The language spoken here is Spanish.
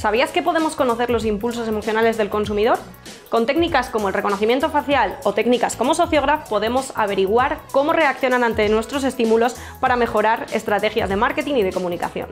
¿Sabías que podemos conocer los impulsos emocionales del consumidor? Con técnicas como el reconocimiento facial o técnicas como Sociograph podemos averiguar cómo reaccionan ante nuestros estímulos para mejorar estrategias de marketing y de comunicación.